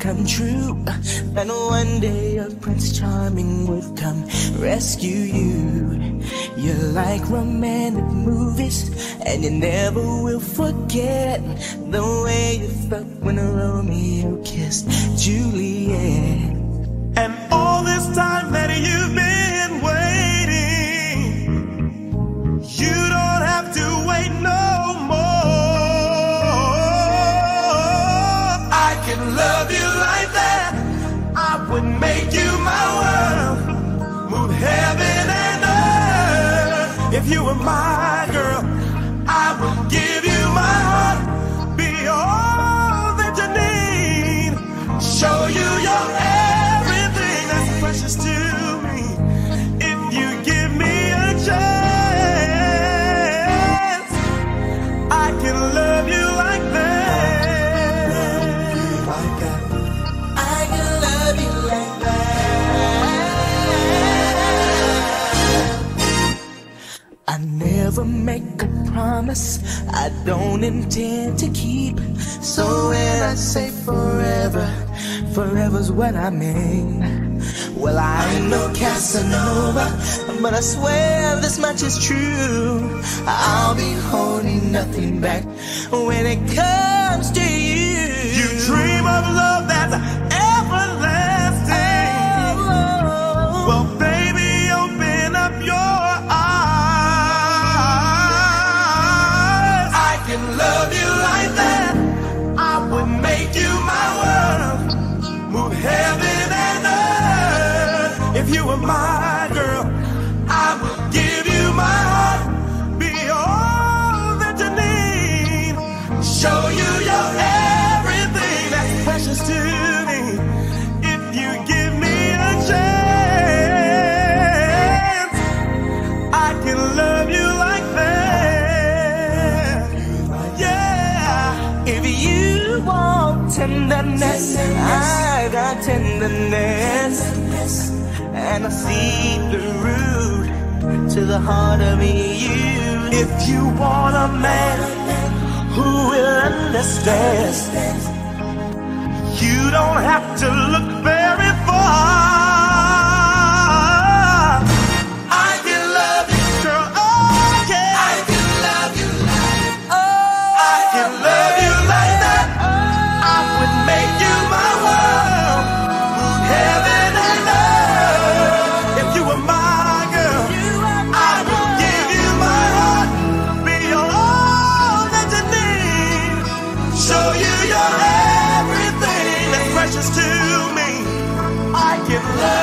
come true. And one day a Prince Charming would come rescue you. You're like romantic movies, and you never will forget the way you felt when Romeo kissed Juliet. Make you my world, move heaven and earth. If you were my never make a promise I don't intend to keep. So when I say forever, forever's what I mean. Well, I ain't no Casanova, but I swear this much is true. I'll be holding nothing back when it comes to you. You dream of love heaven and earth. If you were my tenderness, I got tenderness. And I see the root to the heart of you. If you want a man who will understand, you don't have to look far. closest to me. I can love.